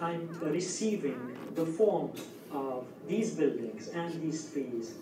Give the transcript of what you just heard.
I'm receiving the forms of these buildings and these trees.